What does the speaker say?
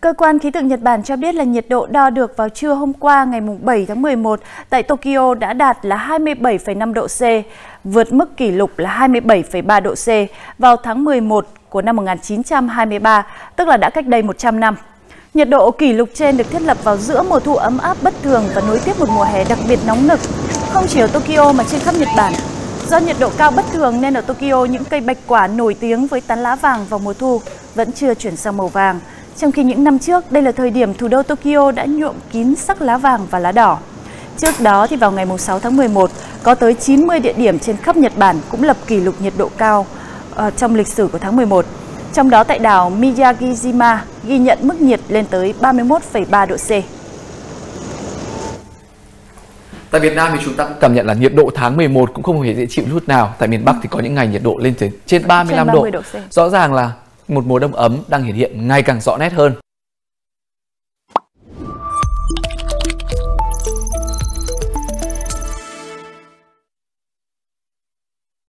Cơ quan khí tượng Nhật Bản cho biết là nhiệt độ đo được vào trưa hôm qua ngày 7 tháng 11 tại Tokyo đã đạt là 27,5 độ C, vượt mức kỷ lục là 27,3 độ C vào tháng 11 của năm 1923, tức là đã cách đây 100 năm. Nhiệt độ kỷ lục trên được thiết lập vào giữa mùa thu ấm áp bất thường và nối tiếp một mùa hè đặc biệt nóng nực, không chỉ ở Tokyo mà trên khắp Nhật Bản. Do nhiệt độ cao bất thường nên ở Tokyo những cây bạch quả nổi tiếng với tán lá vàng vào mùa thu vẫn chưa chuyển sang màu vàng. Trong khi những năm trước, đây là thời điểm thủ đô Tokyo đã nhuộm kín sắc lá vàng và lá đỏ. Trước đó thì vào ngày 6 tháng 11, có tới 90 địa điểm trên khắp Nhật Bản cũng lập kỷ lục nhiệt độ cao uh, trong lịch sử của tháng 11. Trong đó tại đảo Miyagijima ghi nhận mức nhiệt lên tới 31,3 độ C. Tại Việt Nam thì chúng ta cảm nhận là nhiệt độ tháng 11 cũng không hề dễ chịu chút nào. Tại miền Bắc thì có những ngày nhiệt độ lên tới trên 35 trên 30 độ. độ. Rõ ràng là một mùa đông ấm đang hiện hiện ngày càng rõ nét hơn.